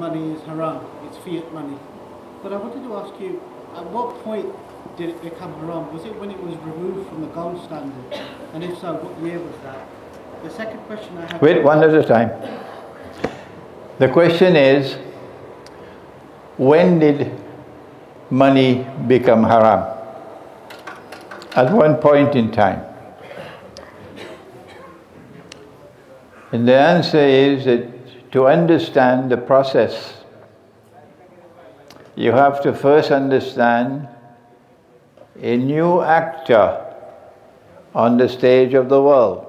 money is haram, it's fiat money. But I wanted to ask you, at what point did it become haram? Was it when it was removed from the gold standard? And if so, what year was that? The second question I have... Wait, one at a time. The question is, when did money become haram? At one point in time. And the answer is that to understand the process, you have to first understand a new actor on the stage of the world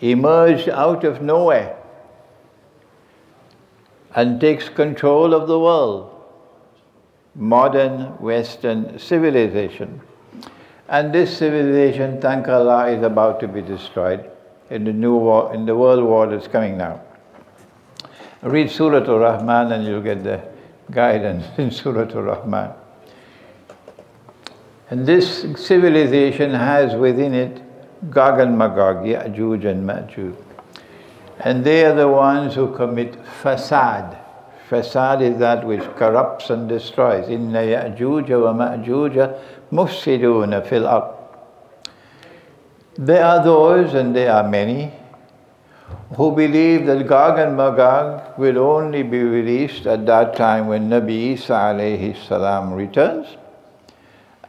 emerged out of nowhere and takes control of the world. Modern Western civilization. And this civilization, thank Allah, is about to be destroyed in the new war, in the world war that's coming now. Read Surah Al-Rahman and you'll get the guidance in Surah Al-Rahman. And this civilization has within it Gog and Magog, Ya'juj and Ma'juj. And they are the ones who commit fasad. Fasad is that which corrupts and destroys. Inna Ya'juj wa Ma'juj mufsiduna fil ard. There are those, and there are many, who believe that Gog and Magog will only be released at that time when Nabi Isa alayhi salam returns.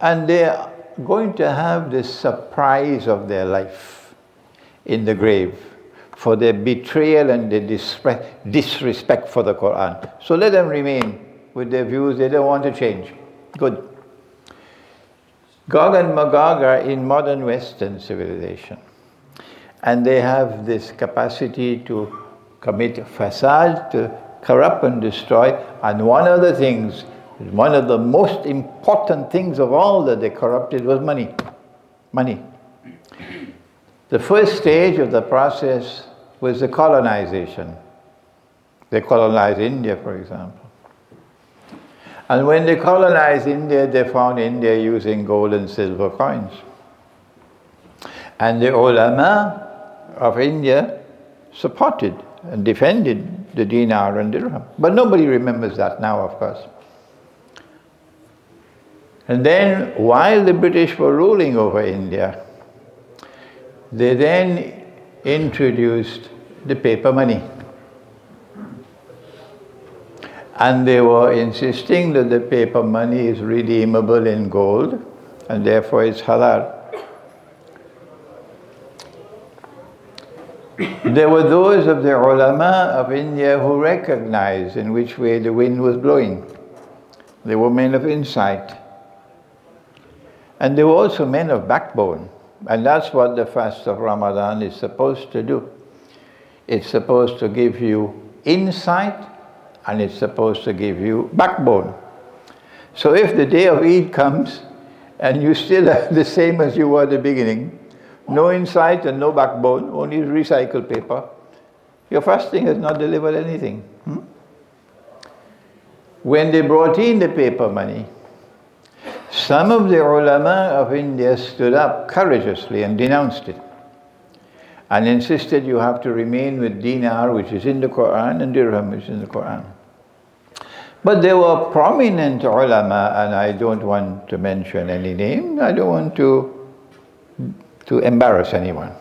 And they are going to have the surprise of their life in the grave for their betrayal and their disrespect for the Quran. So let them remain with their views, they don't want to change. Good. Gog and Magog are in modern Western civilization. And they have this capacity to commit fasad, to corrupt and destroy. And one of the things, one of the most important things of all that they corrupted was money. Money. The first stage of the process was the colonization. They colonized India, for example. And when they colonized India, they found India using gold and silver coins. And the ulama of India supported and defended the dinar and dirham. But nobody remembers that now, of course. And then, while the British were ruling over India, they then introduced the paper money. And they were insisting that the paper money is redeemable in gold and therefore it's halal. There were those of the ulama of India who recognized in which way the wind was blowing. They were men of insight. And they were also men of backbone. And that's what the fast of Ramadan is supposed to do. It's supposed to give you insight and it's supposed to give you backbone. So if the day of Eid comes and you still are the same as you were at the beginning, no insight and no backbone, only recycled paper, your fasting has not delivered anything. Hmm? When they brought in the paper money, some of the ulama of India stood up courageously and denounced it and insisted you have to remain with dinar, which is in the Quran, and dirham, which is in the Quran. But there were prominent ulama, and I don't want to mention any name, I don't want to, to embarrass anyone.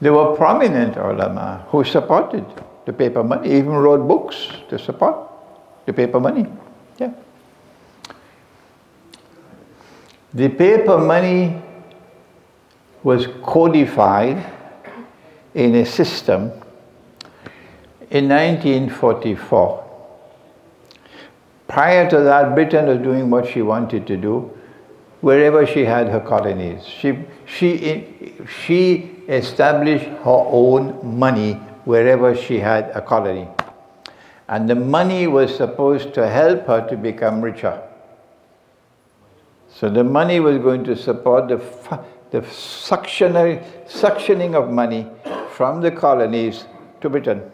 There were prominent ulama who supported the paper money, even wrote books to support the paper money. Yeah. The paper money was codified in a system in 1944. Prior to that, Britain was doing what she wanted to do wherever she had her colonies. She, she, she established her own money wherever she had a colony. And the money was supposed to help her to become richer. So the money was going to support the, the suctioning, suctioning of money from the colonies to Britain.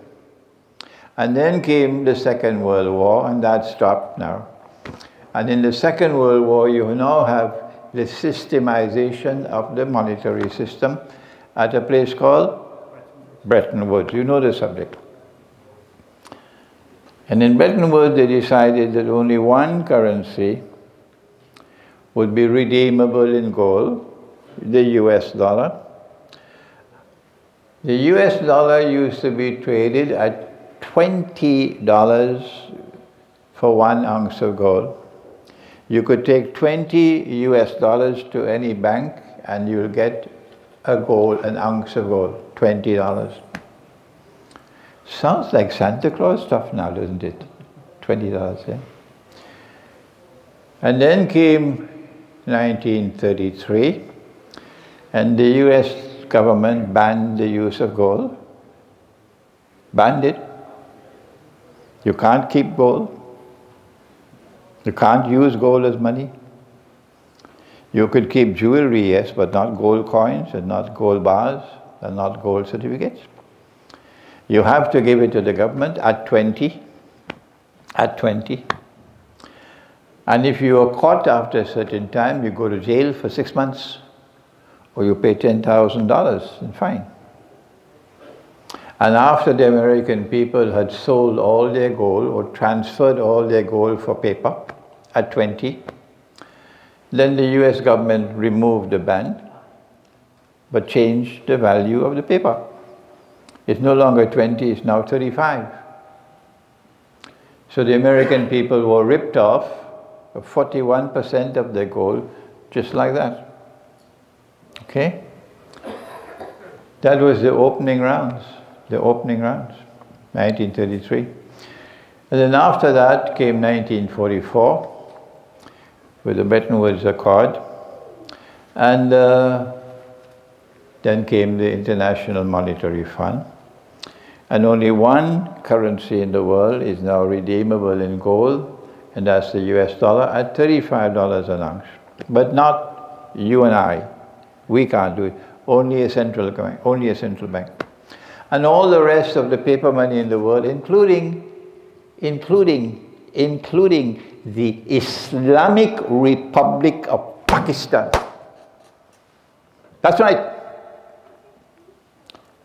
And then came the Second World War, and that stopped now. And in the Second World War, you now have the systemization of the monetary system at a place called Bretton Woods. You know the subject. And in Bretton Woods, they decided that only one currency would be redeemable in gold, the US dollar. The US dollar used to be traded at $20 for one ounce of gold. You could take 20 US dollars to any bank and you'll get a gold, an ounce of gold, $20. Sounds like Santa Claus stuff now, doesn't it? $20, yeah. And then came 1933, and the US government banned the use of gold. Banned it. You can't keep gold. You can't use gold as money. You could keep jewelry, yes, but not gold coins and not gold bars and not gold certificates. You have to give it to the government at 20, at 20. And if you are caught after a certain time, you go to jail for six months or you pay $10,000 in fine. And after the American people had sold all their gold or transferred all their gold for paper at 20, then the US government removed the ban but changed the value of the paper. It's no longer 20, it's now 35. So the American people were ripped off 41% of their gold just like that. Okay? That was the opening rounds, the opening rounds, 1933. And then after that came 1944 with the Bretton Woods Accord. And uh, then came the International Monetary Fund. And only one currency in the world is now redeemable in gold, and that's the US dollar at $35 an ounce. But not you and I. We can't do it. Only a central bank. Only a central bank. And all the rest of the paper money in the world, including, including, including the Islamic Republic of Pakistan. That's right.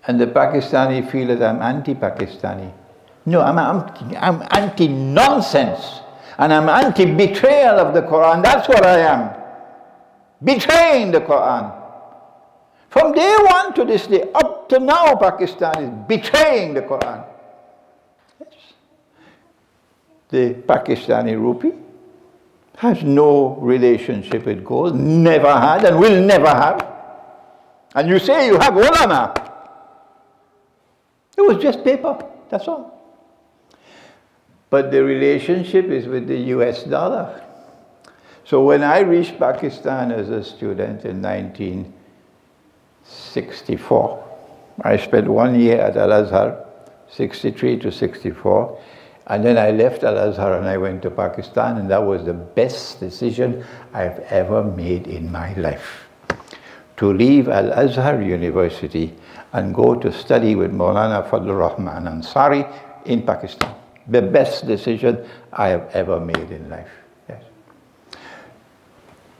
And the Pakistani feel that I'm anti-Pakistani. No, I'm, I'm, anti-nonsense. And I'm anti-betrayal of the Quran. That's what I am. Betraying the Quran. From day one to this day, up to now, Pakistan is betraying the Quran. Yes. The Pakistani rupee has no relationship with gold, never had and will never have. And you say you have ulama. It was just paper, that's all. But the relationship is with the US dollar. So when I reached Pakistan as a student in 1964, I spent one year at Al-Azhar, 63 to 64, and then I left Al-Azhar and I went to Pakistan, and that was the best decision I've ever made in my life. To leave Al-Azhar University and go to study with Maulana Fadlur Rahman Ansari in Pakistan. The best decision I have ever made in life. Yes.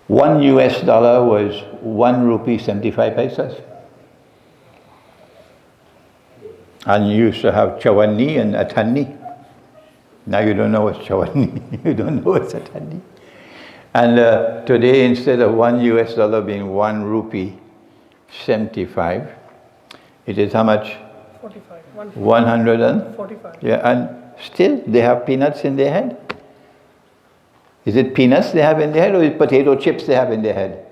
One US dollar was one rupee 75 paisas. And you used to have chawani and atani. Now you don't know what's chawani. you don't know what's atani. And uh, today, instead of one US dollar being one rupee 75, it is how much? 45. 145. Yeah, and still they have peanuts in their head. Is it peanuts they have in their head or is it potato chips they have in their head?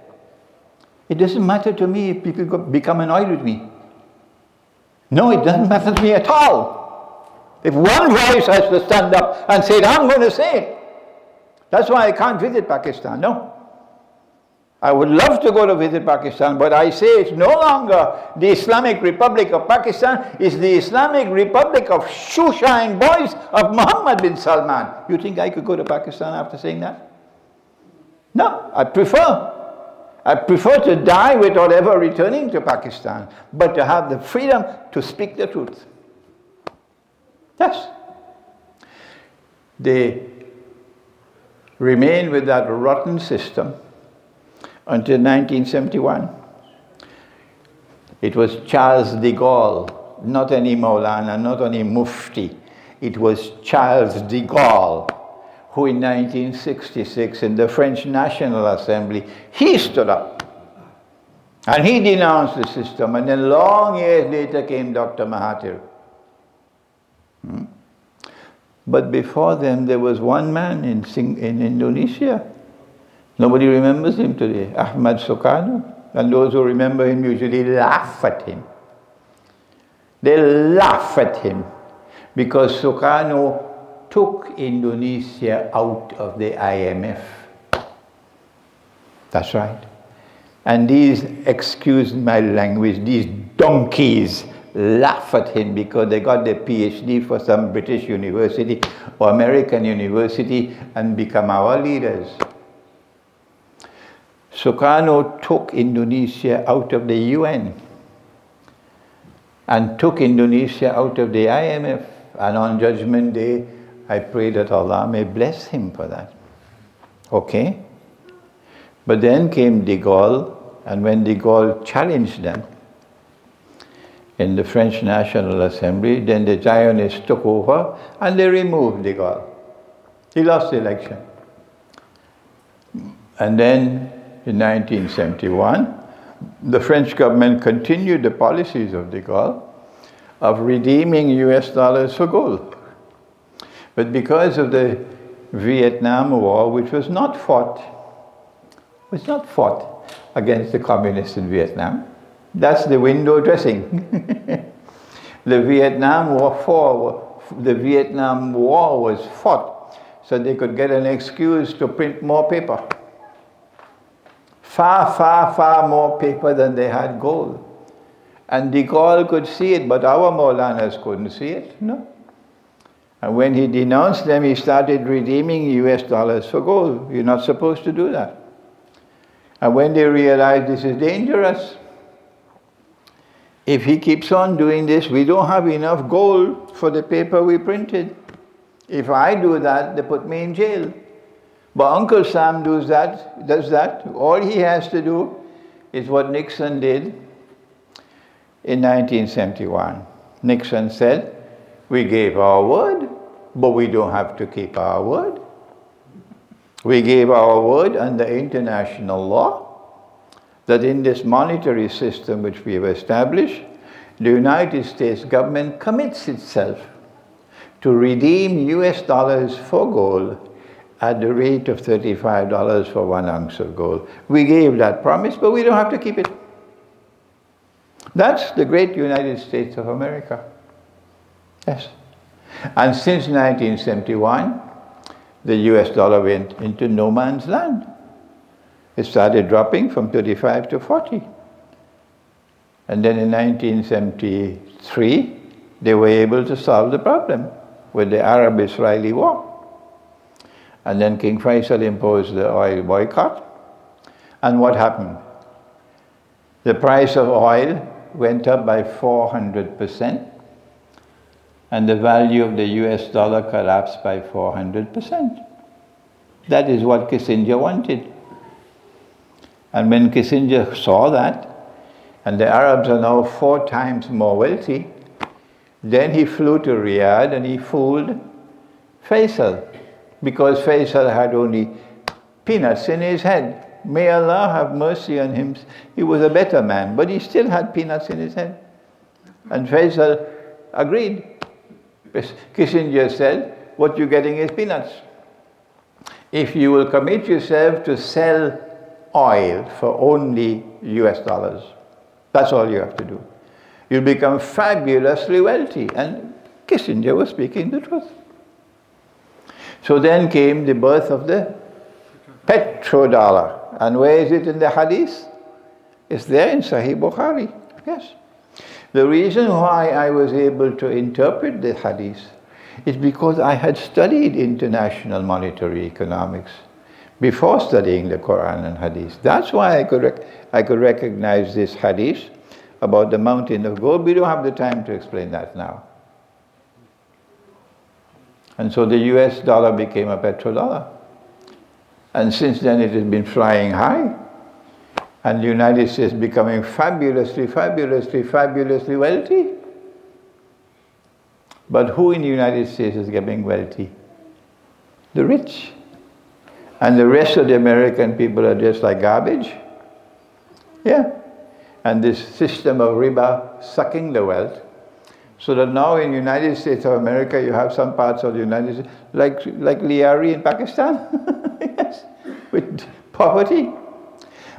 It doesn't matter to me if people become annoyed with me. No, it doesn't matter to me at all. If one voice has to stand up and say I'm going to say it. That's why I can't visit Pakistan. No. I would love to go to visit Pakistan, but I say it's no longer the Islamic Republic of Pakistan, it's the Islamic Republic of Shushan boys of Muhammad bin Salman. You think I could go to Pakistan after saying that? No, I prefer. I prefer to die without ever returning to Pakistan, but to have the freedom to speak the truth. Yes. They remain with that rotten system until 1971. It was Charles de Gaulle, not any Maulana, not any Mufti. It was Charles de Gaulle who in 1966 in the French National Assembly, he stood up and he denounced the system and then long years later came Dr. Mahathir. Hmm? But before them there was one man in, Sing in Indonesia. Nobody remembers him today, Ahmad Sukarno. And those who remember him usually laugh at him. They laugh at him because Sukarno took Indonesia out of the IMF. That's right. And these, excuse my language, these donkeys laugh at him because they got their PhD for some British university or American university and become our leaders. Sukarno took Indonesia out of the UN and took Indonesia out of the IMF. And on Judgment Day, I pray that Allah may bless him for that. Okay? But then came de Gaulle, and when de Gaulle challenged them in the French National Assembly, then the Zionists took over and they removed de Gaulle. He lost the election. And then in 1971, the French government continued the policies of de Gaulle of redeeming US dollars for gold. But because of the Vietnam War, which was not fought, was not fought against the communists in Vietnam, that's the window dressing. the Vietnam War, the Vietnam War was fought so they could get an excuse to print more paper far, far, far more paper than they had gold. And de Gaulle could see it, but our Maulanas couldn't see it, no. And when he denounced them, he started redeeming US dollars for gold. You're not supposed to do that. And when they realized this is dangerous, if he keeps on doing this, we don't have enough gold for the paper we printed. If I do that, they put me in jail. But Uncle Sam does that, does that. All he has to do is what Nixon did in 1971. Nixon said, we gave our word, but we don't have to keep our word. We gave our word under international law that in this monetary system which we have established, the United States government commits itself to redeem US dollars for gold at the rate of $35 for one ounce of gold. We gave that promise, but we don't have to keep it. That's the great United States of America. Yes. And since 1971, the US dollar went into no man's land. It started dropping from 35 to 40. And then in 1973, they were able to solve the problem with the Arab-Israeli war. And then King Faisal imposed the oil boycott. And what happened? The price of oil went up by 400%, and the value of the US dollar collapsed by 400%. That is what Kissinger wanted. And when Kissinger saw that, and the Arabs are now four times more wealthy, then he flew to Riyadh and he fooled Faisal because Faisal had only peanuts in his head. May Allah have mercy on him. He was a better man, but he still had peanuts in his head. And Faisal agreed. Kissinger said, what you're getting is peanuts. If you will commit yourself to sell oil for only US dollars, that's all you have to do. You'll become fabulously wealthy. And Kissinger was speaking the truth. So then came the birth of the petrodollar. And where is it in the hadith? It's there in Sahih Bukhari. Yes. The reason why I was able to interpret the hadith is because I had studied international monetary economics before studying the Quran and hadith. That's why I could, I could recognize this hadith about the mountain of gold. We don't have the time to explain that now. And so the US dollar became a petrodollar. And since then it has been flying high. And the United States becoming fabulously, fabulously, fabulously wealthy. But who in the United States is getting wealthy? The rich. And the rest of the American people are just like garbage. Yeah. And this system of riba sucking the wealth. So that now in United States of America, you have some parts of the United States, like, like Lyari in Pakistan, yes, with poverty.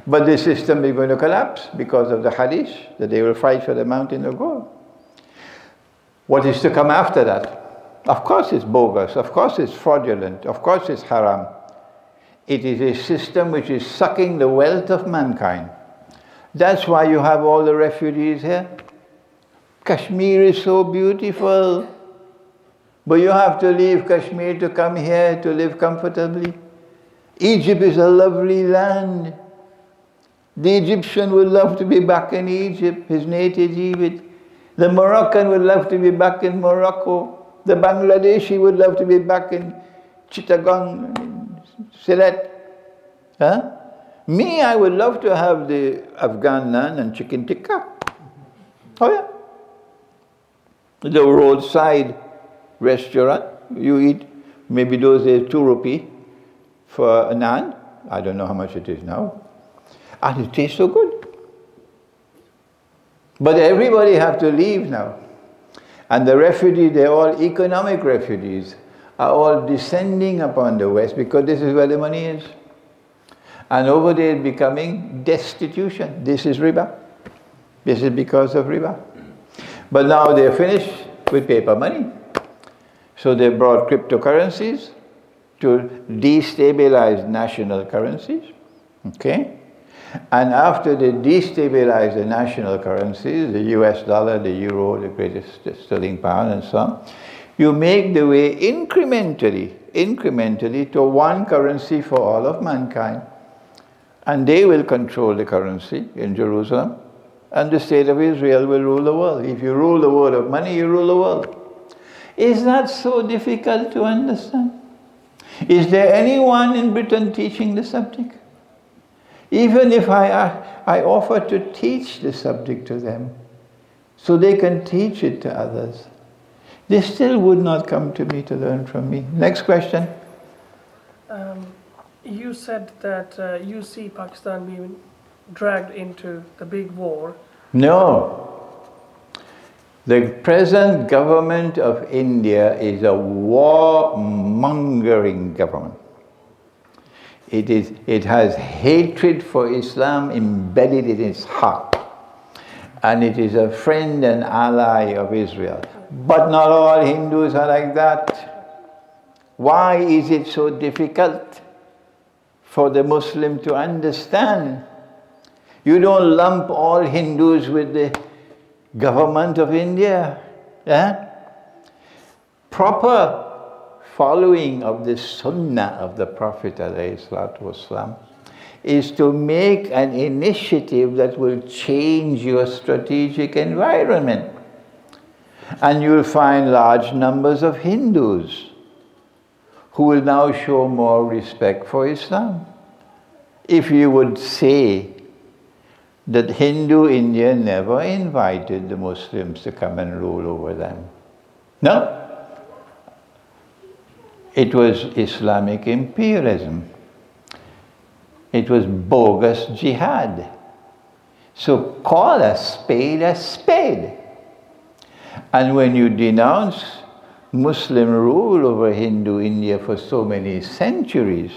But the system is going to collapse because of the hadith, that they will fight for the mountain of gold. What is to come after that? Of course it's bogus, of course it's fraudulent, of course it's haram. It is a system which is sucking the wealth of mankind. That's why you have all the refugees here. Kashmir is so beautiful. But you have to leave Kashmir to come here to live comfortably. Egypt is a lovely land. The Egyptian would love to be back in Egypt, his native Egypt. The Moroccan would love to be back in Morocco. The Bangladeshi would love to be back in Chittagong, Sylhet. Huh? Me, I would love to have the Afghan naan and chicken tikka. Oh yeah. The roadside restaurant, you eat maybe those days two rupee for a naan. I don't know how much it is now. And it tastes so good. But everybody have to leave now. And the refugees, they're all economic refugees, are all descending upon the West because this is where the money is. And over there becoming destitution. This is riba. This is because of riba. But now they're finished with paper money. So they brought cryptocurrencies to destabilize national currencies. Okay? And after they destabilize the national currencies, the US dollar, the euro, the greatest sterling pound, and so on, you make the way incrementally, incrementally to one currency for all of mankind. And they will control the currency in Jerusalem, and the state of Israel will rule the world. If you rule the world of money, you rule the world. Is that so difficult to understand? Is there anyone in Britain teaching the subject? Even if I, I offer to teach the subject to them, so they can teach it to others, they still would not come to me to learn from me. Next question. Um, you said that uh, you see Pakistan being dragged into the big war. No. The present government of India is a war-mongering government. It, is, it has hatred for Islam embedded in its heart. And it is a friend and ally of Israel. But not all Hindus are like that. Why is it so difficult for the Muslim to understand? You don't lump all Hindus with the government of India. Yeah? Proper following of the sunnah of the Prophet والسلام, is to make an initiative that will change your strategic environment. And you'll find large numbers of Hindus who will now show more respect for Islam. If you would say that Hindu India never invited the Muslims to come and rule over them. No. It was Islamic imperialism. It was bogus jihad. So call a spade a spade. And when you denounce Muslim rule over Hindu India for so many centuries,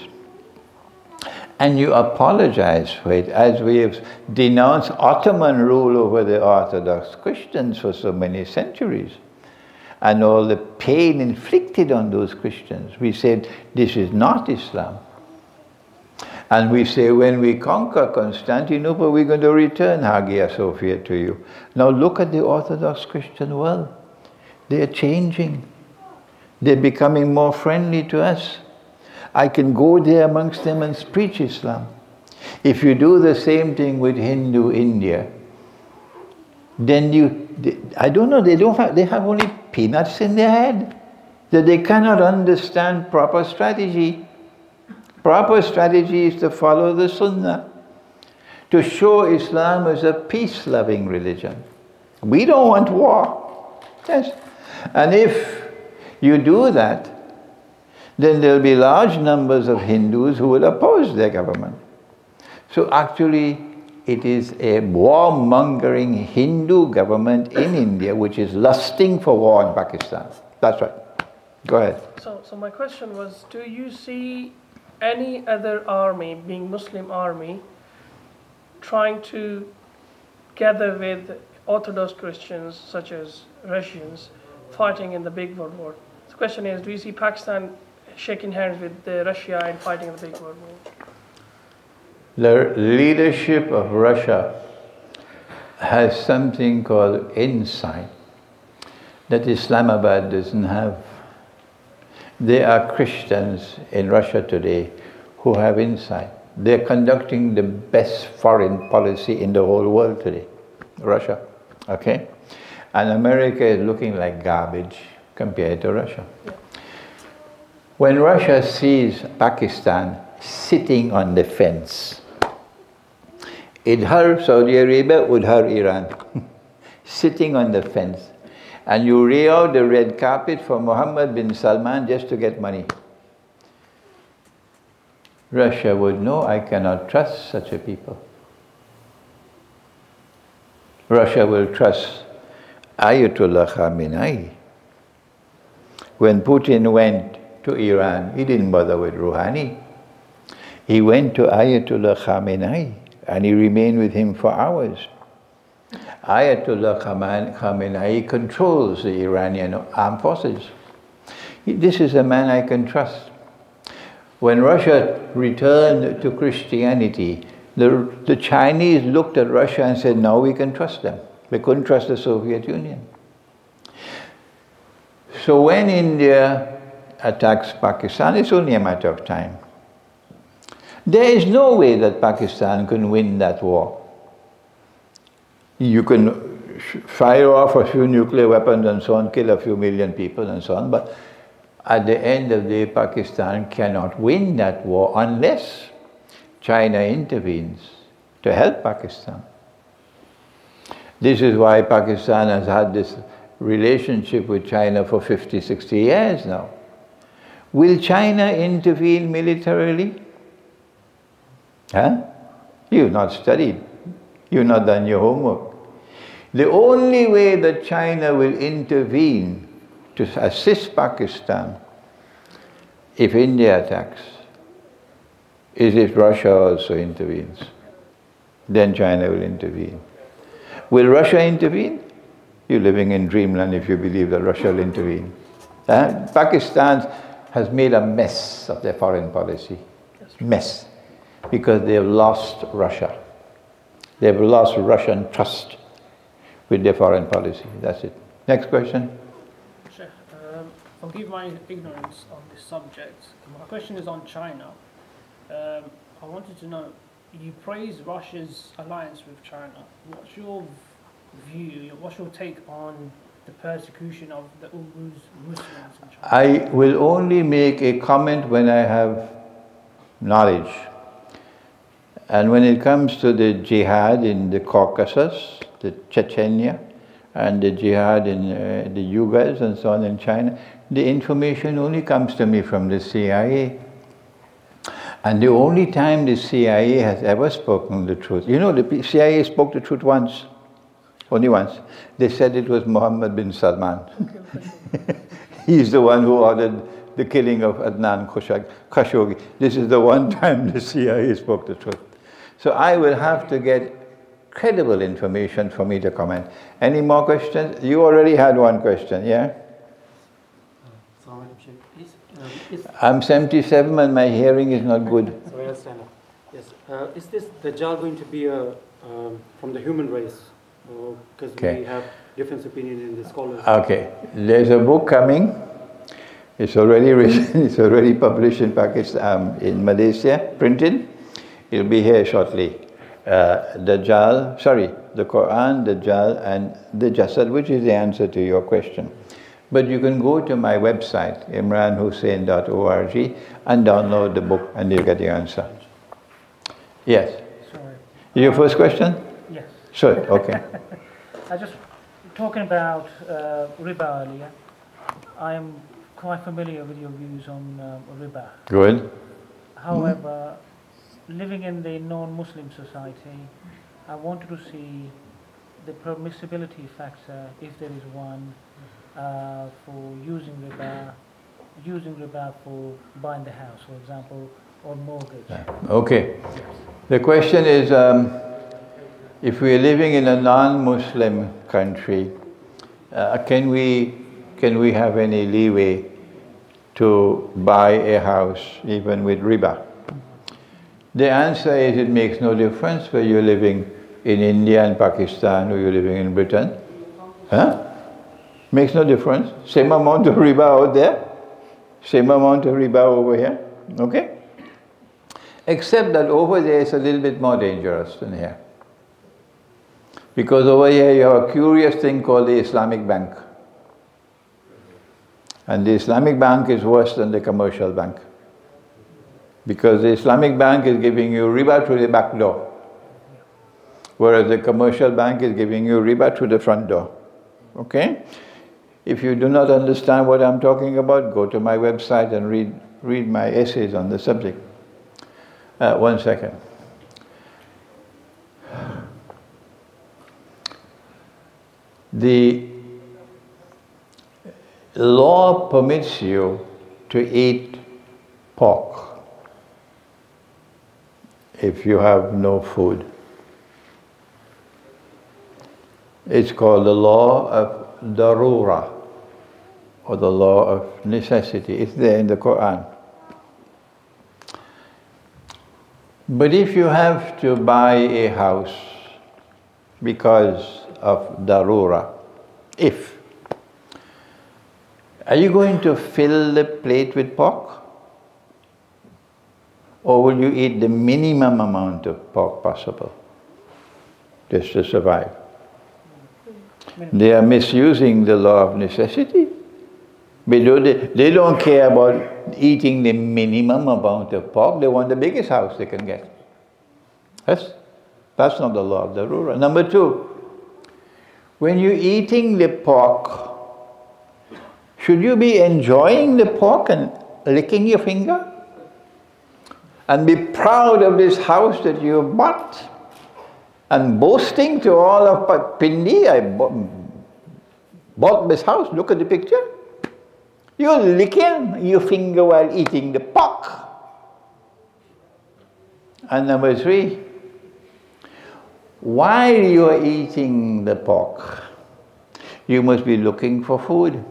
and you apologize for it, as we have denounced Ottoman rule over the Orthodox Christians for so many centuries, and all the pain inflicted on those Christians. We said, this is not Islam. And we say, when we conquer Constantinople, we're going to return Hagia Sophia to you. Now look at the Orthodox Christian world. They're changing. They're becoming more friendly to us. I can go there amongst them and preach Islam. If you do the same thing with Hindu India, then you, I don't know, they don't have, they have only peanuts in their head. That they cannot understand proper strategy. Proper strategy is to follow the Sunnah. To show Islam as a peace-loving religion. We don't want war. Yes. And if you do that, then there'll be large numbers of Hindus who will oppose their government. So actually, it is a warmongering Hindu government in India which is lusting for war in Pakistan. That's right. Go ahead. So, so my question was, do you see any other army, being Muslim army, trying to gather with Orthodox Christians such as Russians fighting in the big world war? The question is, do you see Pakistan shaking hands with Russia and fighting in the big world war? The leadership of Russia has something called insight that Islamabad doesn't have. There are Christians in Russia today who have insight. They're conducting the best foreign policy in the whole world today, Russia. Okay? And America is looking like garbage compared to Russia. When Russia sees Pakistan sitting on the fence, it hurt Saudi Arabia, would hurt Iran, sitting on the fence. And you lay out the red carpet for Mohammed bin Salman just to get money. Russia would know I cannot trust such a people. Russia will trust Ayatollah Khamenei. When Putin went to Iran, he didn't bother with Rouhani. He went to Ayatollah Khamenei and he remained with him for hours. Ayatollah Khamenei controls the Iranian armed forces. This is a man I can trust. When Russia returned to Christianity, the, the Chinese looked at Russia and said, now we can trust them. They couldn't trust the Soviet Union. So when India attacks Pakistan, it's only a matter of time. There is no way that Pakistan can win that war. You can fire off a few nuclear weapons and so on, kill a few million people and so on, but at the end of the day, Pakistan cannot win that war unless China intervenes to help Pakistan. This is why Pakistan has had this relationship with China for 50, 60 years now. Will China intervene militarily? Huh? You've not studied. You've not done your homework. The only way that China will intervene to assist Pakistan if India attacks is if Russia also intervenes. Then China will intervene. Will Russia intervene? You're living in dreamland if you believe that Russia will intervene. Uh, Pakistan has made a mess of their foreign policy. Mess. Because they've lost Russia. They've lost Russian trust with their foreign policy. That's it. Next question. Sheikh, um, forgive my ignorance on this subject. My question is on China. Um, I wanted to know, you praise Russia's alliance with China. What's your view, what's your take on the persecution of the Uyghurs Muslims in China? I will only make a comment when I have knowledge. And when it comes to the jihad in the Caucasus, the Chechnya, and the jihad in uh, the Uyghurs and so on in China, the information only comes to me from the CIA. And the only time the CIA has ever spoken the truth, you know, the CIA spoke the truth once, only once. They said it was Mohammed bin Salman. He's the one who ordered the killing of Adnan Khashoggi. This is the one time the CIA spoke the truth. So I will have to get credible information for me to comment. Any more questions? You already had one question, yeah? I'm 77 and my hearing is not good. Sorry, I'll stand up. Yes. Uh, is this Dajjal going to be a, um, from the human race? Because Okay. we have different opinion in the scholars. Okay, there's a book coming. It's already written, it's already published in Pakistan, um, in Malaysia, printed. It'll be here shortly. Uh, Dajjal, sorry, the Quran, Dajjal, and the Jasad, which is the answer to your question. But you can go to my website, imranhosein.org, and download the book, and you'll get the answer. Yes. Sorry. Your first question? Yes. Sure, okay. I just talking about uh, riba earlier. I am quite familiar with your views on uh, riba. Good. However, living in the non-Muslim society, I wanted to see the permissibility factor, if there is one, uh, for using riba, using riba for buying the house, for example, or mortgage. Okay. The question is, um, if we are living in a non-Muslim country, uh, can we can we have any leeway to buy a house even with riba? The answer is it makes no difference whether you're living in India and Pakistan or you're living in Britain. Huh? Makes no difference. Same amount of riba out there, same amount of riba over here. Okay? Except that over there it's a little bit more dangerous than here. Because over here you have a curious thing called the Islamic bank. And the Islamic bank is worse than the commercial bank. Because the Islamic bank is giving you riba through the back door. Whereas the commercial bank is giving you riba through the front door. Okay? If you do not understand what I'm talking about, go to my website and read, read my essays on the subject. Uh, one second. The law permits you to eat pork if you have no food. It's called the law of darura or the law of necessity. It's there in the Quran. But if you have to buy a house because of darura, if, are you going to fill the plate with pork? Or will you eat the minimum amount of pork possible just to survive? They are misusing the law of necessity. They don't care about eating the minimum amount of pork. They want the biggest house they can get. That's, that's not the law of darura. Number two, when you're eating the pork, should you be enjoying the pork and licking your finger? And be proud of this house that you have bought? And boasting to all of Pindi, I bought this house, look at the picture. You're licking your finger while eating the pork. And number three, while you are eating the pork, you must be looking for food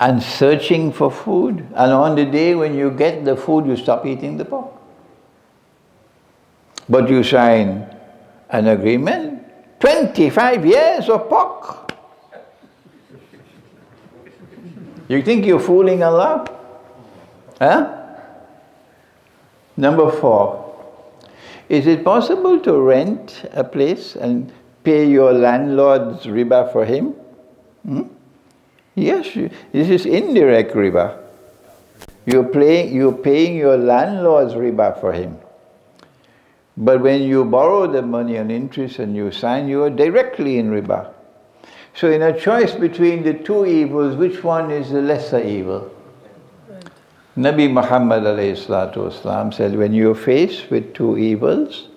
and searching for food. And on the day when you get the food, you stop eating the pork. But you sign an agreement, 25 years of pork. You think you're fooling Allah? Huh? Number four, is it possible to rent a place and pay your landlord's riba for him? Hmm? Yes, this is indirect riba. You're, playing, you're paying your landlord's riba for him. But when you borrow the money on interest and you sign, you are directly in riba. So in a choice between the two evils, which one is the lesser evil? Nabi Muhammad والسلام, said, when you're faced with two evils,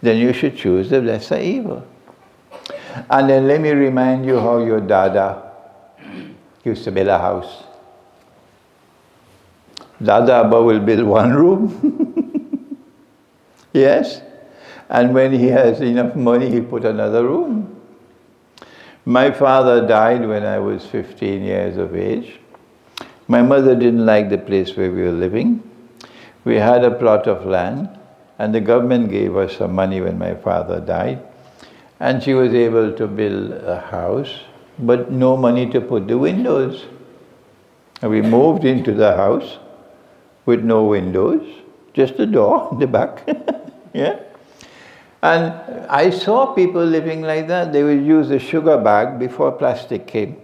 then you should choose the lesser evil. And then let me remind you how your dada used to build a house. Dada will build one room. yes? And when he has enough money, he'll put another room. My father died when I was 15 years of age. My mother didn't like the place where we were living. We had a plot of land and the government gave us some money when my father died. And she was able to build a house but no money to put the windows. And we moved into the house with no windows, just a door in the back. yeah? And I saw people living like that. They would use a sugar bag before plastic came.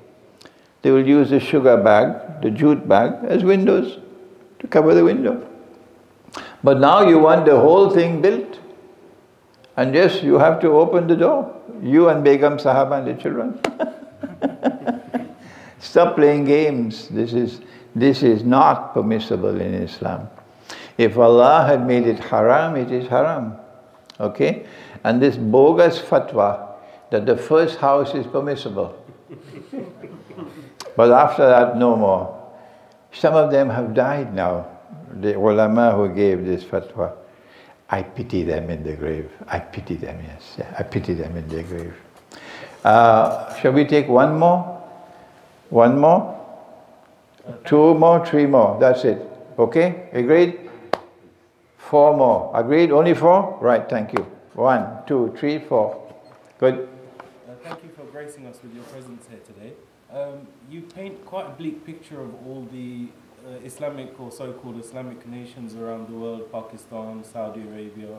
They would use the sugar bag, the jute bag, as windows to cover the window. But now you want the whole thing built. And yes, you have to open the door. You and Begum Sahiba and the children. Stop playing games. This is, this is not permissible in Islam. If Allah had made it haram, it is haram. Okay? And this bogus fatwa that the first house is permissible. but after that, no more. Some of them have died now, the ulama who gave this fatwa. I pity them in the grave. I pity them, yes. I pity them in the grave. Uh, shall we take one more? One more? Two more, three more. That's it. Okay? Agreed? Four more. Agreed? Only four? Right, thank you. One, two, three, four. Good. Uh, thank you for gracing us with your presence here today. Um, you paint quite a bleak picture of all the uh, Islamic or so-called Islamic nations around the world, Pakistan, Saudi Arabia,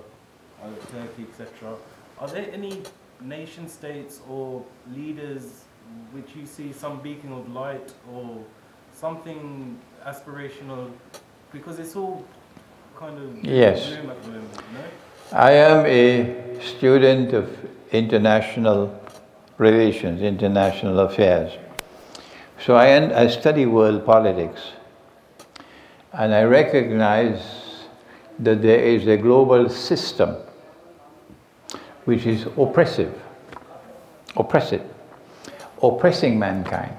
uh, Turkey, etc. Are there any nation states or leaders which you see some beacon of light or something aspirational? Because it's all kind of yes. at the moment, no? I am a student of international relations, international affairs. So I, I study world politics. And I recognize that there is a global system which is oppressive, oppressive, oppressing mankind.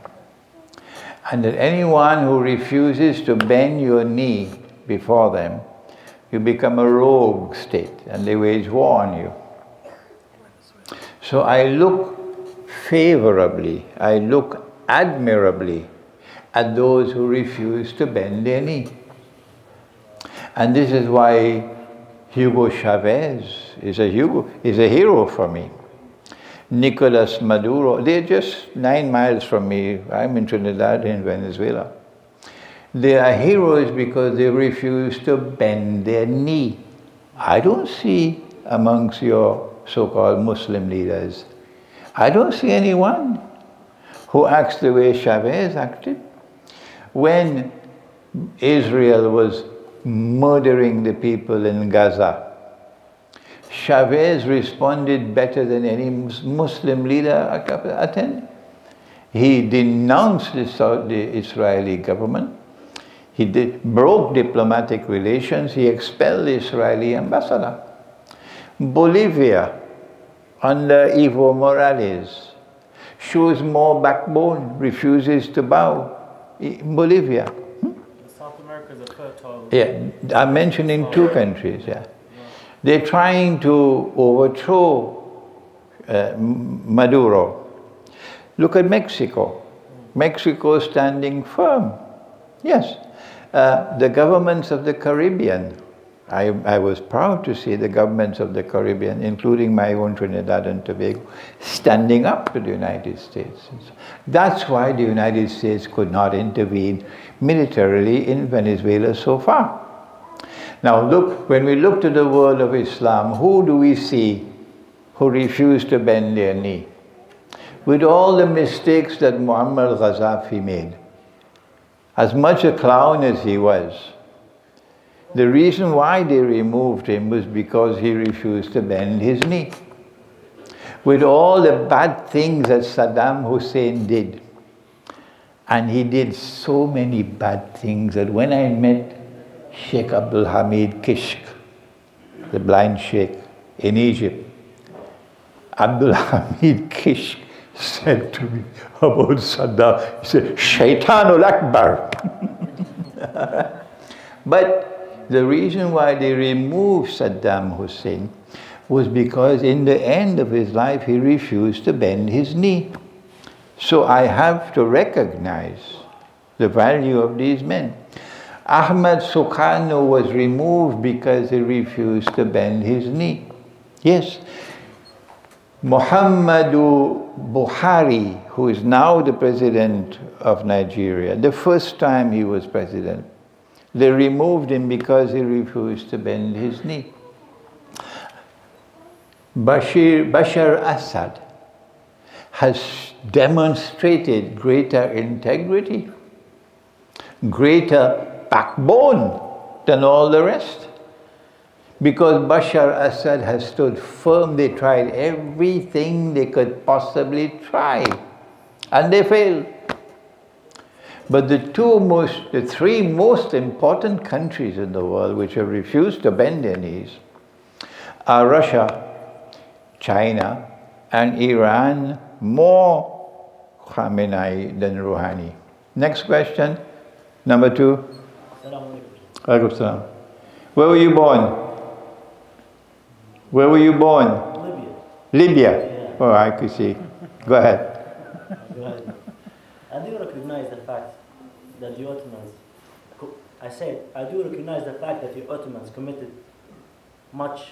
And that anyone who refuses to bend your knee before them, you become a rogue state and they wage war on you. So I look favorably, I look admirably at those who refuse to bend their knee. And this is why Hugo Chavez is a, Hugo, is a hero for me. Nicolas Maduro, they're just nine miles from me. I'm in Trinidad in Venezuela. They are heroes because they refuse to bend their knee. I don't see amongst your so-called Muslim leaders, I don't see anyone who acts the way Chavez acted. When Israel was murdering the people in Gaza. Chavez responded better than any Muslim leader attended. He denounced the, the Israeli government. He did, broke diplomatic relations. He expelled the Israeli ambassador. Bolivia, under Evo Morales, shows more backbone, refuses to bow. Bolivia. Hmm? South America is fertile. Yeah, I'm mentioning two countries, yeah. They're trying to overthrow uh, Maduro. Look at Mexico. Mexico is standing firm. Yes. Uh, the governments of the Caribbean, I, I was proud to see the governments of the Caribbean, including my own Trinidad and Tobago, standing up to the United States. That's why the United States could not intervene militarily in Venezuela so far. Now look, when we look to the world of Islam, who do we see who refuse to bend their knee? With all the mistakes that Muammar Gaddafi made, as much a clown as he was, the reason why they removed him was because he refused to bend his knee. With all the bad things that Saddam Hussein did, and he did so many bad things that when I met Sheikh Abdul Hamid Kishk, the blind sheikh in Egypt, Abdul Hamid Kishk said to me about Saddam, he said, Shaitanul Akbar. but the reason why they removed Saddam Hussein was because in the end of his life he refused to bend his knee. So I have to recognize the value of these men. Ahmad Sukarno was removed because he refused to bend his knee. Yes. Muhammadu Buhari, who is now the president of Nigeria, the first time he was president, they removed him because he refused to bend his knee. Bashir, Bashar Assad has demonstrated greater integrity, greater backbone than all the rest. Because Bashar Assad has stood firm, they tried everything they could possibly try, and they failed. But the two most, the three most important countries in the world which have refused to bend their knees are Russia, China, and Iran more Khamenei than Rouhani. Next question, number two. Alaikum. Where were you born? Where were you born? Libya. Libya. Oh, I could see. Go ahead. I do recognize the fact that the Ottomans, I said, I do recognize the fact that the Ottomans committed much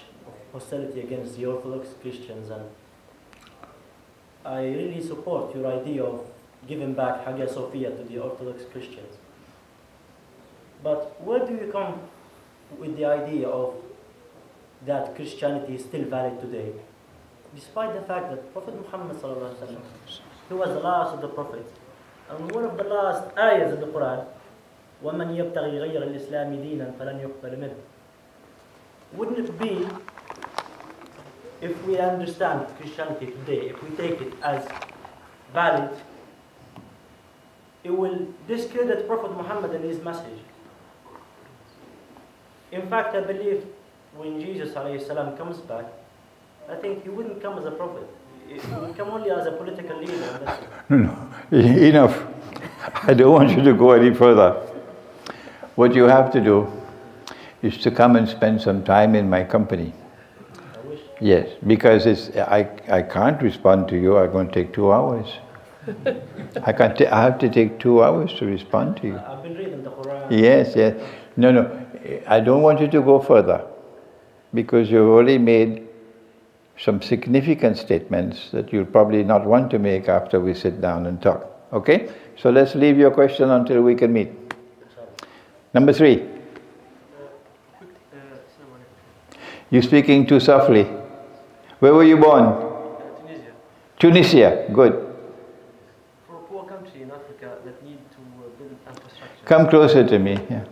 hostility against the Orthodox Christians, and I really support your idea of giving back Hagia Sophia to the Orthodox Christians. But where do you come with the idea of that Christianity is still valid today? Despite the fact that Prophet Muhammad sallallahu alaihi wasallam, he was the last of the prophets, and one of the last ayahs of the Quran, وَمَنْ يَبْتَغِي غَيْرَ الْإِسْلَامِ دِينًا فَلَنْ يُقْبَلَ مِنْهُ Wouldn't it be, if we understand Christianity today, if we take it as valid, it will discredit Prophet Muhammad and his message. In fact, I believe when Jesus salam comes back, I think he wouldn't come as a prophet. He would come only as a political leader. and that's it. No, no, enough. I don't want you to go any further. What you have to do is to come and spend some time in my company. Yes, because it's, I, I can't respond to you, I'm going to take two hours. I, can't I have to take two hours to respond to you. I've been reading the Quran. Yes, yes. No, no, I don't want you to go further because you've already made some significant statements that you'll probably not want to make after we sit down and talk. Okay? So let's leave your question until we can meet. Number three. You're speaking too softly. Where were you born? Tunisia. Tunisia. Good. For a poor country in Africa that need to uh, build infrastructure. Come closer to me. Yeah.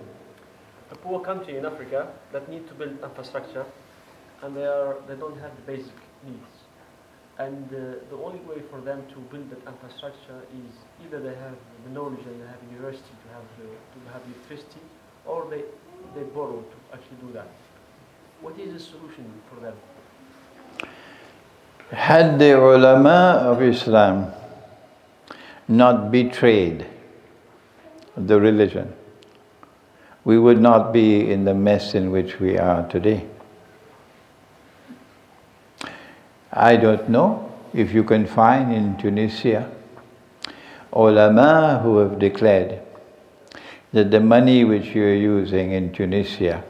Poor country in Africa that need to build infrastructure, and they are they don't have the basic needs. And uh, the only way for them to build that infrastructure is either they have the knowledge and they have university to have uh, to have electricity, or they they borrow to actually do that. What is the solution for them? Had the ulama of Islam not betrayed the religion, we would not be in the mess in which we are today. I don't know if you can find in Tunisia ulama who have declared that the money which you're using in Tunisia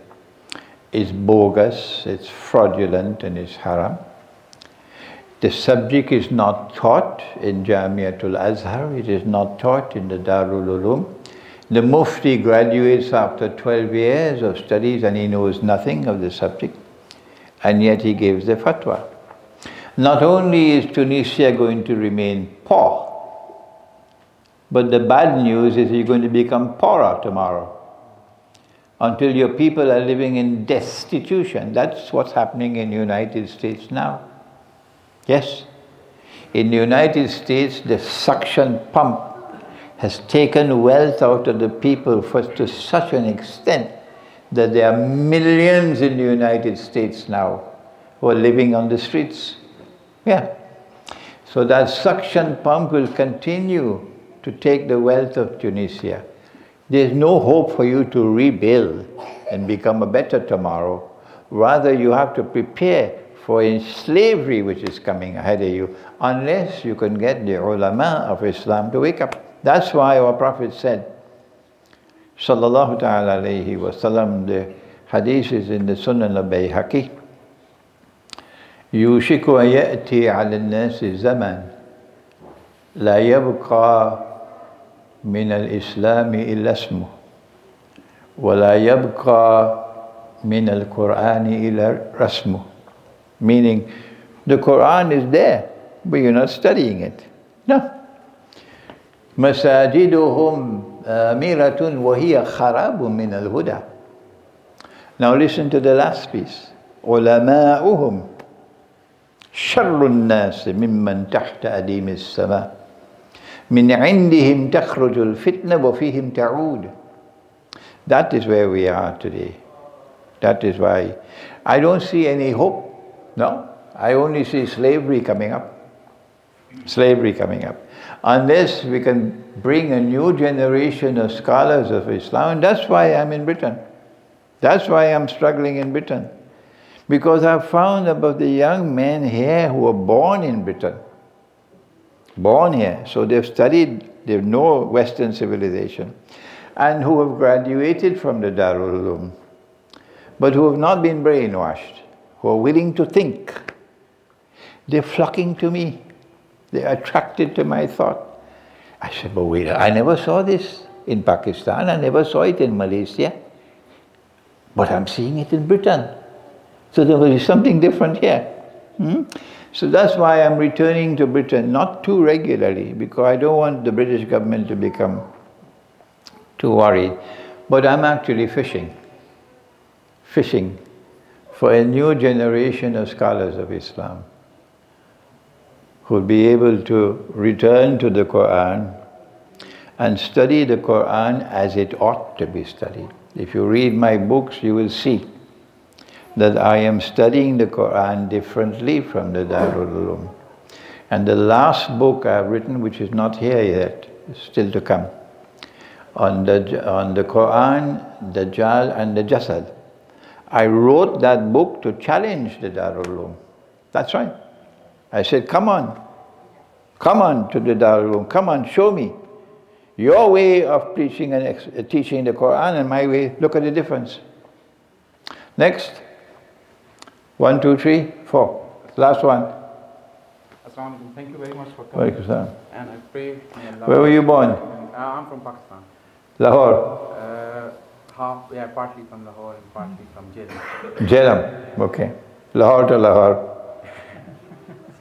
is bogus, it's fraudulent, and it's haram. The subject is not taught in Jamiatul Azhar, it is not taught in the Darul Uloom. The Mufti graduates after 12 years of studies and he knows nothing of the subject, and yet he gives the fatwa. Not only is Tunisia going to remain poor, but the bad news is you're going to become poorer tomorrow until your people are living in destitution. That's what's happening in the United States now. Yes. In the United States, the suction pump has taken wealth out of the people for, to such an extent that there are millions in the United States now who are living on the streets. Yeah. So that suction pump will continue to take the wealth of Tunisia. There's no hope for you to rebuild and become a better tomorrow. Rather, you have to prepare for slavery which is coming ahead of you, unless you can get the ulama of Islam to wake up. That's why our Prophet said, Sallallahu Ta'ala alayhi wa sallam, the hadith is in the Sunan al-Bayhaqi, يوشك أن يأتي على الناس زمن لا يبقى من الإسلام إلا اسمه ولا يبقى من القرآن إلا رسمه meaning the Quran is there but you're not studying it no مساجدهم آمرة وهي خراب من الهدى now listen to the last piece علماؤهم شر الناس ممن تحت أديم السماء من عندهم تخرج الفتنة وفيهم تعود. That is where we are today. That is why I don't see any hope. No, I only see slavery coming up. Slavery coming up. Unless we can bring a new generation of scholars of Islam, and that's why I'm in Britain. That's why I'm struggling in Britain. Because I've found about the young men here who were born in Britain, born here, so they've studied, they know Western civilization, and who have graduated from the Darul Uloom, but who have not been brainwashed, who are willing to think. They're flocking to me. They're attracted to my thought. I said, but wait, I never saw this in Pakistan, I never saw it in Malaysia, but I'm seeing it in Britain. So there be something different here. Hmm? So that's why I'm returning to Britain, not too regularly, because I don't want the British government to become too worried. But I'm actually fishing, fishing for a new generation of scholars of Islam who will be able to return to the Quran and study the Quran as it ought to be studied. If you read my books, you will see that I am studying the Quran differently from the Darul Uloom. And the last book I've written, which is not here yet, is still to come, on the, on the Quran, the Dajjal and the Jassad. I wrote that book to challenge the Darul Uloom. That's right. I said, come on, come on to the Darul Uloom, come on, show me. Your way of preaching and ex- teaching the Quran and my way, look at the difference. Next. One, two, three, four. Last one. Assalamu. Thank you very much for coming. And I pray. Where were you born? Uh, I'm from Pakistan. Lahore. Uh, half, yeah, partly from Lahore and partly from Jhelum. Jhelum. Okay. Lahore to Lahore.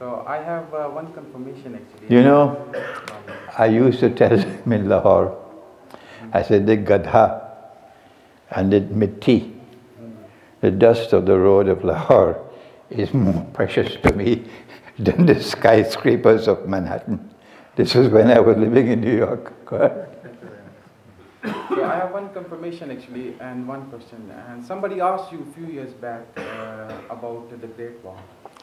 So I have uh, one confirmation actually. You know, I used to tell them in Lahore, I said, the gadha and the mitti, the dust of the road of Lahore is more precious to me than the skyscrapers of Manhattan. This was when I was living in New York. So I have one confirmation actually and one question. And somebody asked you a few years back uh, about the Great War.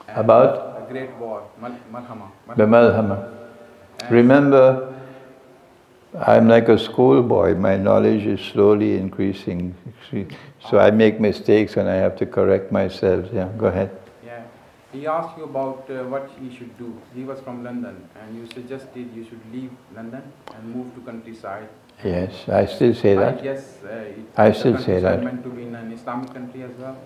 About? The Great War, Mal- Malhama. The Malhama. Remember, I'm like a schoolboy. My knowledge is slowly increasing. So I make mistakes and I have to correct myself. Yeah, go ahead. Yeah. He asked you about uh, what he should do. He was from London and you suggested you should leave London and move to countryside. Yes, I still say that. guess uh, I still say that. meant to be in an Islamic country as well.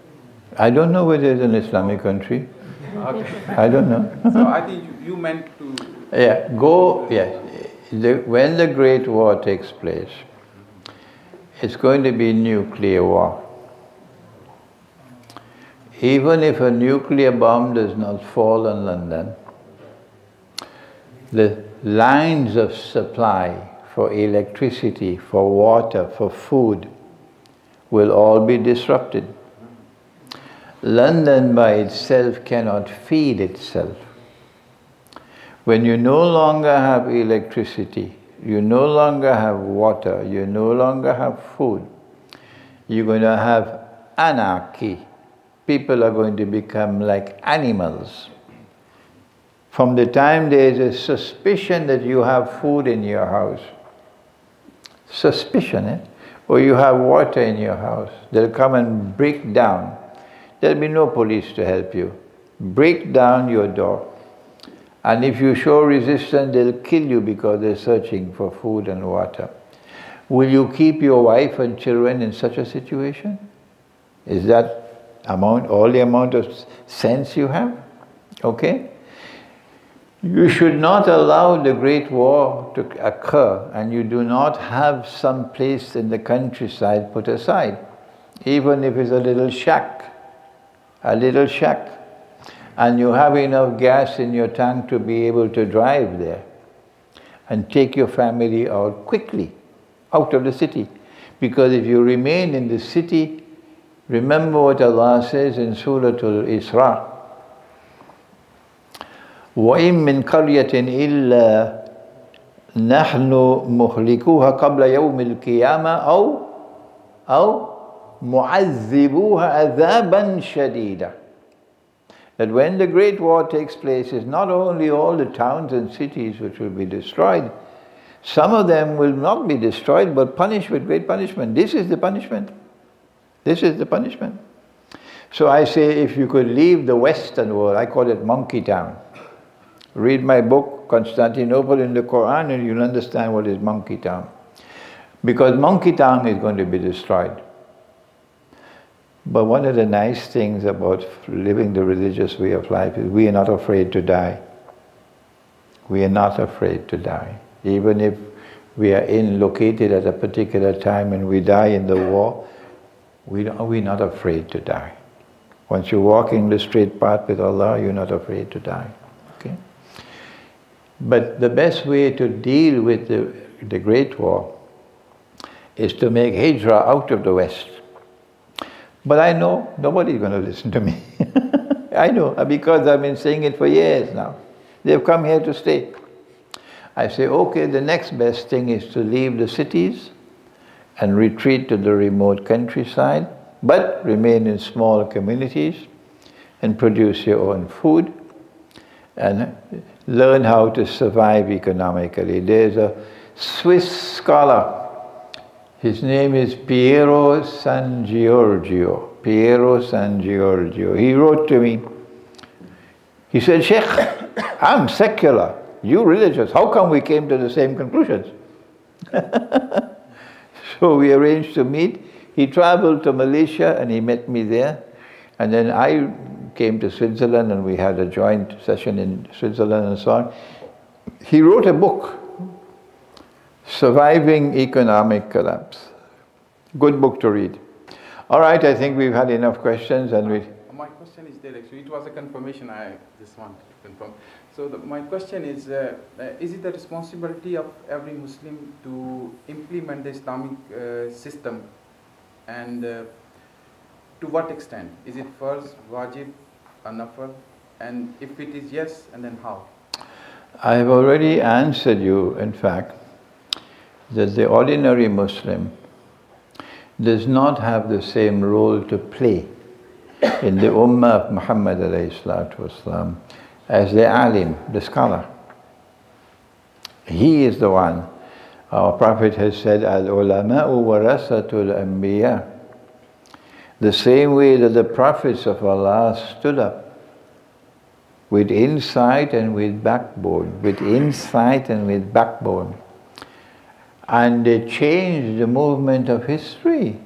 I don't know whether it's an Islamic country. Okay. I don't know. so I think you, you meant to. Yeah, go, yes. The, when the Great War takes place, it's going to be nuclear war. Even if a nuclear bomb does not fall on London, the lines of supply for electricity, for water, for food will all be disrupted. London by itself cannot feed itself. When you no longer have electricity, you no longer have water, you no longer have food, you're going to have anarchy. People are going to become like animals. From the time there is a suspicion that you have food in your house, suspicion, eh? or you have water in your house, they'll come and break down. There'll be no police to help you. Break down your door. And if you show resistance, they'll kill you because they're searching for food and water. Will you keep your wife and children in such a situation? Is that amount all the amount of sense you have? Okay? You should not allow the Great War to occur and you do not have some place in the countryside put aside, even if it's a little shack, a little shack, and you have enough gas in your tank to be able to drive there and take your family out quickly, out of the city. Because if you remain in the city, remember what Allah says in Surah Al-Isra, وإن من قرية إلا نحن مهلكوها قبل يوم القيامة أو أو معذبوها عذابا شديدا that when the great war takes place it's not only all the towns and cities which will be destroyed some of them will not be destroyed but punished with great punishment this is the punishment this is the punishment so I say if you could leave the western world I call it monkey town read my book Constantinople in the Quran and you'll understand what is monkey town because monkey town is going to be destroyed but one of the nice things about living the religious way of life is we are not afraid to die. We are not afraid to die. Even if we are in located at a particular time and we die in the war, we we're not afraid to die. Once you're walking the straight path with Allah, you're not afraid to die. But the best way to deal with the, the Great War is to make hijrah out of the West. But I know nobody's going to listen to me. I know, because I've been saying it for years now. They've come here to stay. I say, okay, the next best thing is to leave the cities and retreat to the remote countryside, but remain in small communities and produce your own food and learn how to survive economically. There's a Swiss scholar his name is Piero San Giorgio. Piero San Giorgio. He wrote to me. He said, Sheikh, I'm secular. You religious. How come we came to the same conclusions? so we arranged to meet. He traveled to Malaysia and he met me there. And then I came to Switzerland and we had a joint session in Switzerland and so on. He wrote a book Surviving Economic Collapse. Good book to read. All right, I think we've had enough questions and we... My question is there actually. It was a confirmation I just want to confirm. So the, my question is, uh, uh, is it the responsibility of every Muslim to implement the Islamic uh, system and uh, to what extent? Is it first wajib, or nafal? And if it is yes, and then how? I have already answered you, in fact, that the ordinary Muslim does not have the same role to play in the Ummah of Muhammad والسلام, as the alim, the scholar. He is the one. Our Prophet has said, Al-ulama'u warasatul anbiya. The same way that the prophets of Allah stood up with insight and with backbone, with insight and with backbone and they changed the movement of history.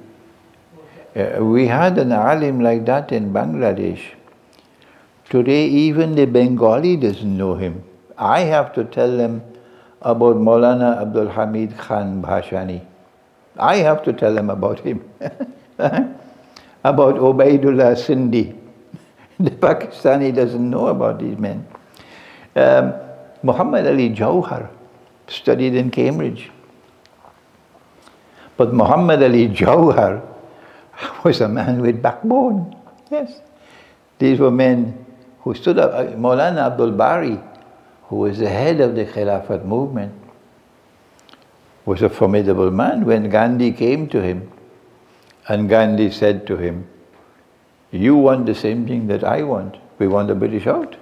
Uh, we had an alim like that in Bangladesh. Today even the Bengali doesn't know him. I have to tell them about Maulana Abdul Hamid Khan Bhashani. I have to tell them about him. about Obaidullah Sindhi. The Pakistani doesn't know about these men. Um, Muhammad Ali Jauhar studied in Cambridge. But Muhammad Ali Jauhar was a man with backbone. Yes. These were men who stood up. Uh, Maulana Abdul Bari, who was the head of the Khilafat movement, was a formidable man when Gandhi came to him. And Gandhi said to him, you want the same thing that I want. We want the British out.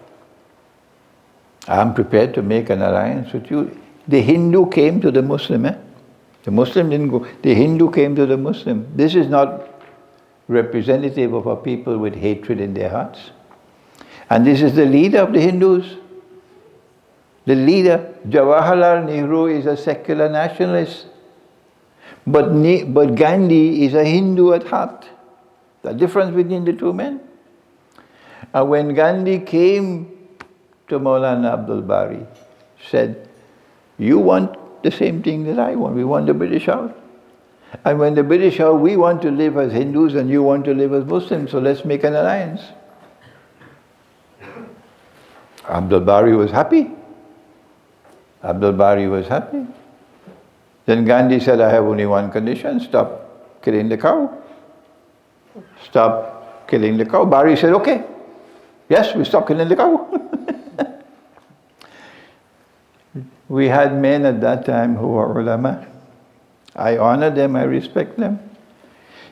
I'm prepared to make an alliance with you. The Hindu came to the Muslim, eh? The Muslim didn't go, the Hindu came to the Muslim. This is not representative of a people with hatred in their hearts. And this is the leader of the Hindus. The leader, Jawaharlal Nehru, is a secular nationalist. But, but Gandhi is a Hindu at heart. The difference between the two men. And when Gandhi came to Maulana Abdul Bari, said, you want the same thing that I want. We want the British out. And when the British out, we want to live as Hindus and you want to live as Muslims, so let's make an alliance. Abdul Bari was happy. Abdul Bari was happy. Then Gandhi said, I have only one condition, stop killing the cow. Stop killing the cow. Bari said, okay. Yes, we stop killing the cow. We had men at that time who were ulama. I honor them, I respect them.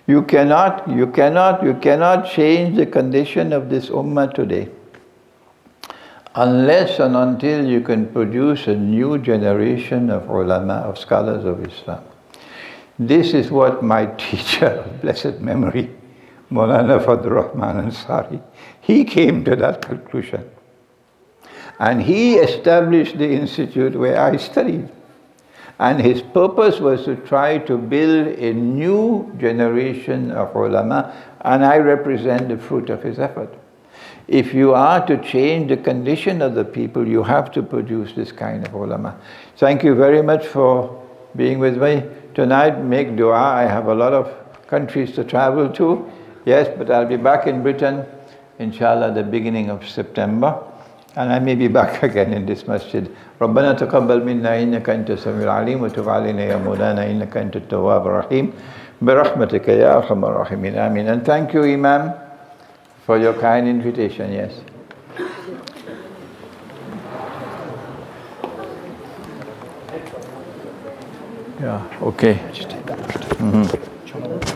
You cannot, you cannot, you cannot change the condition of this ummah today unless and until you can produce a new generation of ulama, of scholars of Islam. This is what my teacher of blessed memory, Maulana Fadlur Rahman Ansari, he came to that conclusion. And he established the institute where I studied. And his purpose was to try to build a new generation of ulama, and I represent the fruit of his effort If you are to change the condition of the people, you have to produce this kind of ulama. Thank you very much for being with me. Tonight, make dua. I have a lot of countries to travel to. Yes, but I'll be back in Britain, inshallah, the beginning of September. And I may be back again in this masjid. ربنا تقبل منا إنك أنت السميع العليم وتب علينا يا مولانا إنك أنت التواب الرحيم برحمتك يا أرحم الراحمين آمين. And thank you, Imam, for your kind invitation. Yes. Yeah. Okay. Mhm.